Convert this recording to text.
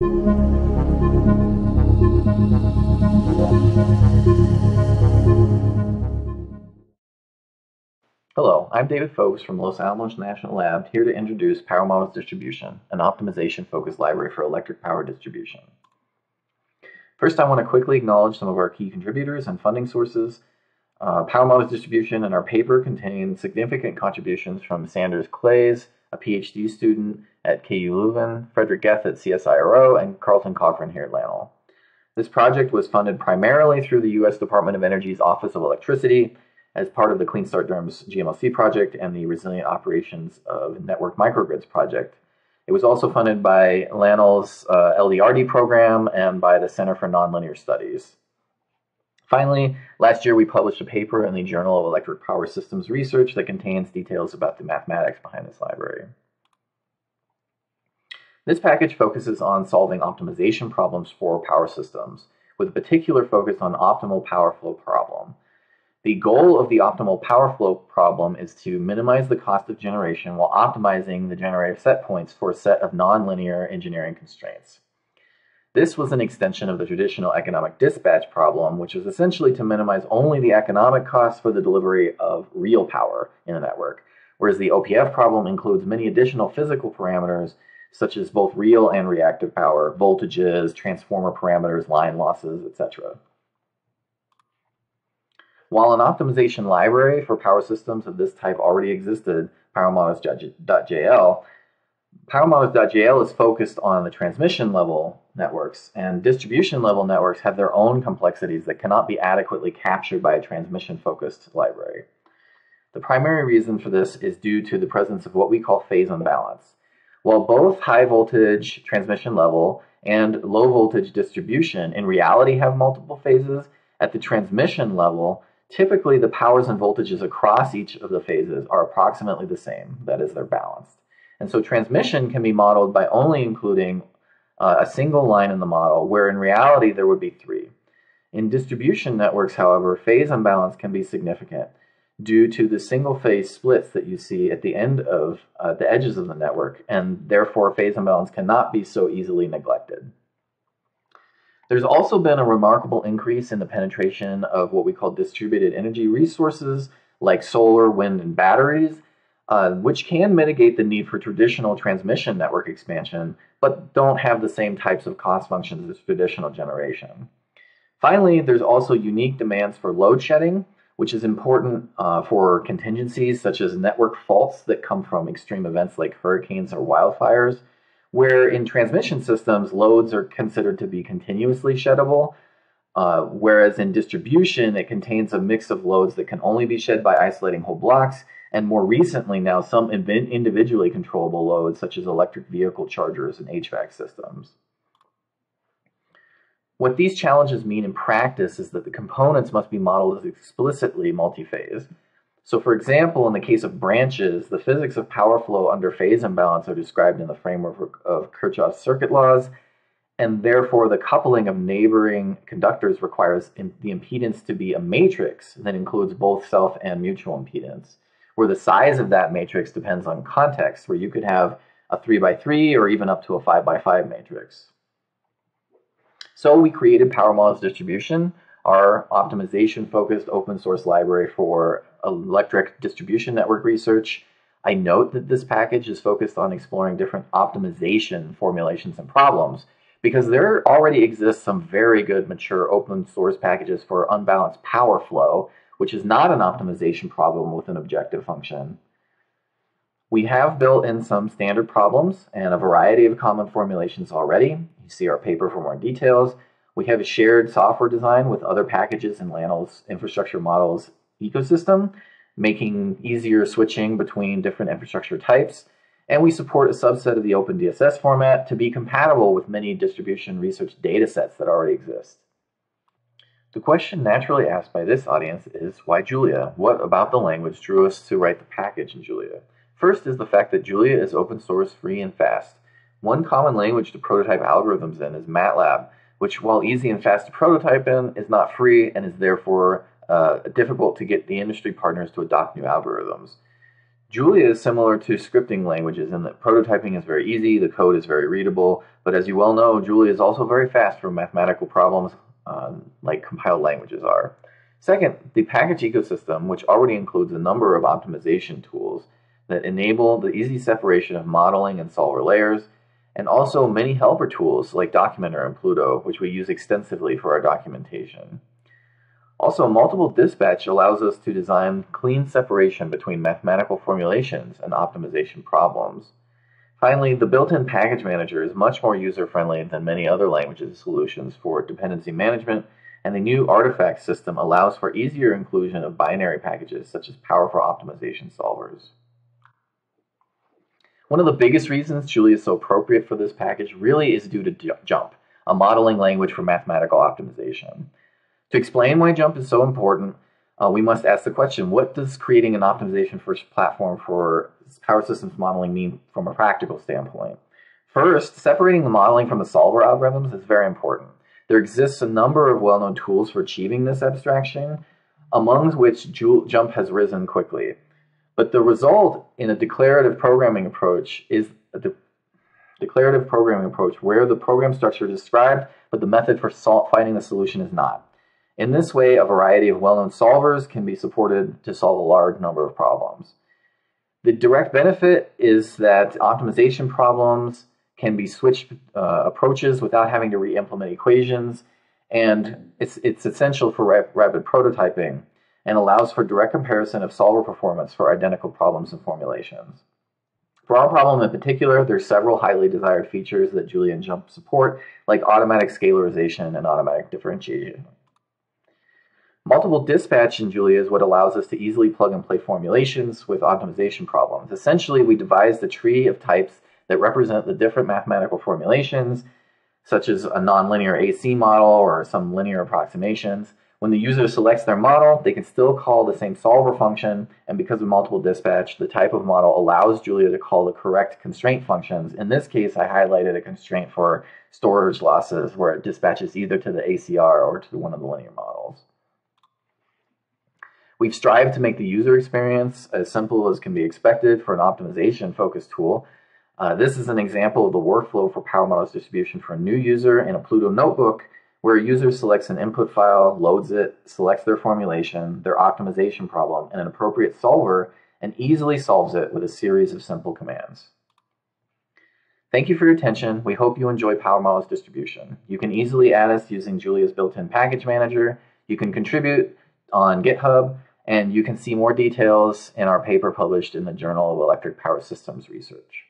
Hello, I'm David Fobes from Los Alamos National Lab here to introduce Power Models Distribution, an optimization-focused library for electric power distribution. First, I want to quickly acknowledge some of our key contributors and funding sources. Uh, Power Models Distribution in our paper contains significant contributions from Sanders Claeys, a PhD student at KU Leuven, Frederik Geth at CSIRO, and Carleton Coffrin here at LANL. This project was funded primarily through the U.S. Department of Energy's Office of Electricity as part of the Clean Start DERMS GMLC project and the Resilient Operations of Network Microgrids project. It was also funded by LANL's uh, LDRD program and by the Center for Nonlinear Studies. Finally, last year we published a paper in the Journal of Electric Power Systems Research that contains details about the mathematics behind this library. This package focuses on solving optimization problems for power systems, with a particular focus on optimal power flow problem. The goal of the optimal power flow problem is to minimize the cost of generation while optimizing the generator set points for a set of nonlinear engineering constraints. This was an extension of the traditional economic dispatch problem, which was essentially to minimize only the economic costs for the delivery of real power in a network, whereas the OPF problem includes many additional physical parameters such as both real and reactive power, voltages, transformer parameters, line losses, etc. While an optimization library for power systems of this type already existed, PowerModels.jl, PowerModels.jl is focused on the transmission level networks, and distribution level networks have their own complexities that cannot be adequately captured by a transmission focused library. The primary reason for this is due to the presence of what we call phase imbalance. While both high voltage transmission level and low voltage distribution in reality have multiple phases, at the transmission level, Typically, the powers and voltages across each of the phases are approximately the same, that is, they're balanced. And so transmission can be modeled by only including uh, a single line in the model, where in reality there would be three. In distribution networks, however, phase imbalance can be significant due to the single phase splits that you see at the end of uh, the edges of the network, and therefore phase imbalance cannot be so easily neglected. There's also been a remarkable increase in the penetration of what we call distributed energy resources like solar, wind, and batteries, uh, which can mitigate the need for traditional transmission network expansion, but don't have the same types of cost functions as traditional generation. Finally, there's also unique demands for load shedding, which is important uh, for contingencies such as network faults that come from extreme events like hurricanes or wildfires, where in transmission systems, loads are considered to be continuously sheddable, uh, whereas in distribution, it contains a mix of loads that can only be shed by isolating whole blocks, and more recently now some individually controllable loads such as electric vehicle chargers and HVAC systems. What these challenges mean in practice is that the components must be modeled as explicitly multi-phase. So for example, in the case of branches, the physics of power flow under phase imbalance are described in the framework of Kirchhoff's circuit laws, and therefore the coupling of neighboring conductors requires the impedance to be a matrix that includes both self and mutual impedance, where the size of that matrix depends on context, where you could have a 3 by 3 or even up to a 5 by 5 matrix. So we created Power Models Distribution, our optimization focused open source library for electric distribution network research. I note that this package is focused on exploring different optimization formulations and problems because there already exists some very good mature open source packages for unbalanced power flow, which is not an optimization problem with an objective function. We have built in some standard problems and a variety of common formulations already. You see our paper for more details. We have a shared software design with other packages in LANL's infrastructure models ecosystem, making easier switching between different infrastructure types. And we support a subset of the OpenDSS format to be compatible with many distribution research datasets that already exist. The question naturally asked by this audience is, why Julia? What about the language drew us to write the package in Julia? First is the fact that Julia is open source, free, and fast. One common language to prototype algorithms in is MATLAB, which, while easy and fast to prototype in, is not free and is therefore uh, difficult to get the industry partners to adopt new algorithms. Julia is similar to scripting languages in that prototyping is very easy, the code is very readable, but as you well know, Julia is also very fast for mathematical problems um, like compiled languages are. Second, the package ecosystem, which already includes a number of optimization tools that enable the easy separation of modeling and solver layers, and also many helper tools like Documenter and Pluto, which we use extensively for our documentation. Also, multiple dispatch allows us to design clean separation between mathematical formulations and optimization problems. Finally, the built-in package manager is much more user-friendly than many other languages solutions for dependency management, and the new artifact system allows for easier inclusion of binary packages such as powerful optimization solvers. One of the biggest reasons Julia is so appropriate for this package really is due to JuMP, a modeling language for mathematical optimization. To explain why JuMP is so important, uh, we must ask the question, what does creating an optimization first platform for power systems modeling mean from a practical standpoint? First, separating the modeling from the solver algorithms is very important. There exists a number of well-known tools for achieving this abstraction, among which JuMP has risen quickly. But the result in a declarative programming approach is a de declarative programming approach where the program structure is described, but the method for finding the solution is not. In this way, a variety of well-known solvers can be supported to solve a large number of problems. The direct benefit is that optimization problems can be switched uh, approaches without having to re-implement equations, and it's, it's essential for rap rapid prototyping and allows for direct comparison of solver performance for identical problems and formulations. For our problem in particular, there's several highly desired features that Julia and JuMP support, like automatic scalarization and automatic differentiation. Multiple dispatch in Julia is what allows us to easily plug and play formulations with optimization problems. Essentially, we devise the tree of types that represent the different mathematical formulations, such as a nonlinear AC model or some linear approximations. When the user selects their model, they can still call the same solver function, and because of multiple dispatch, the type of model allows Julia to call the correct constraint functions. In this case, I highlighted a constraint for storage losses where it dispatches either to the ACR or to one of the linear models. We've strived to make the user experience as simple as can be expected for an optimization focused tool. Uh, this is an example of the workflow for Power Models distribution for a new user in a Pluto notebook where a user selects an input file, loads it, selects their formulation, their optimization problem, and an appropriate solver, and easily solves it with a series of simple commands. Thank you for your attention. We hope you enjoy Power Models distribution. You can easily add us using Julia's built-in package manager. You can contribute on GitHub, and you can see more details in our paper published in the Journal of Electric Power Systems Research.